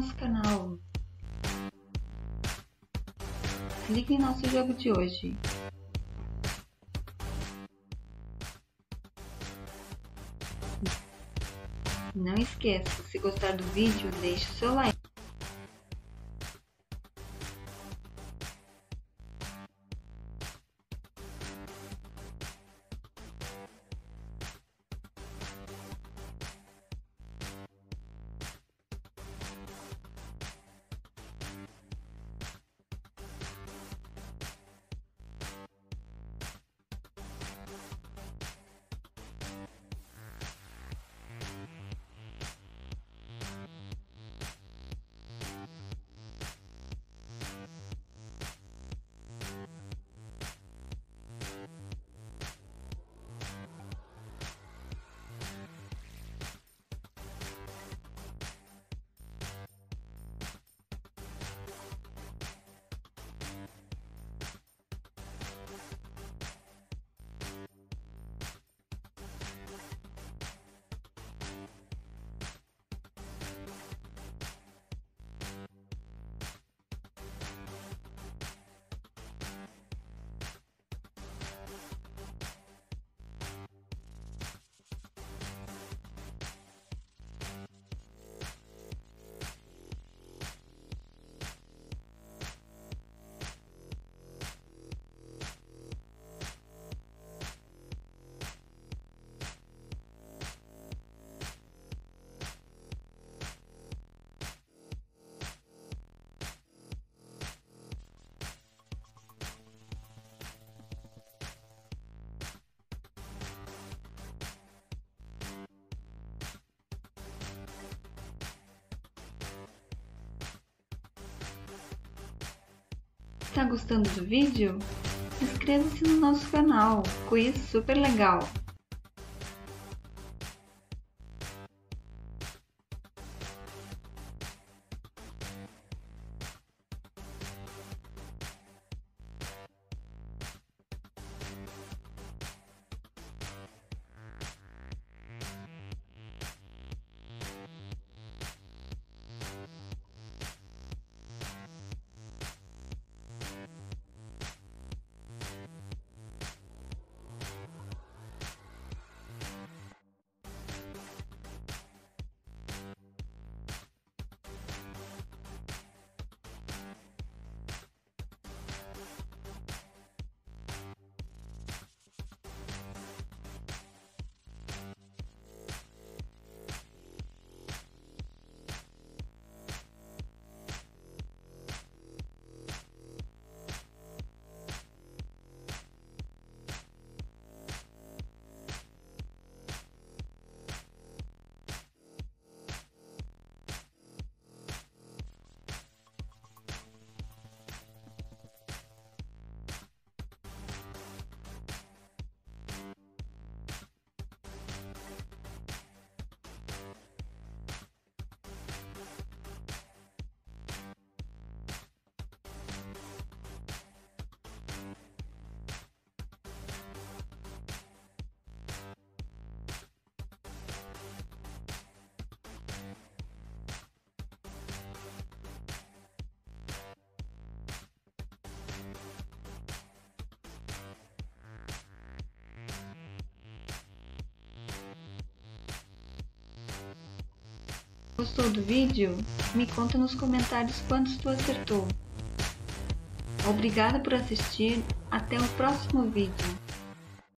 nosso canal. Clique em nosso jogo de hoje. Não esqueça, se gostar do vídeo, deixe o seu like. Está gostando do vídeo? Inscreva-se no nosso canal, quiz super legal! Gostou do vídeo? Me conta nos comentários quantos tu acertou. Obrigada por assistir, até o próximo vídeo.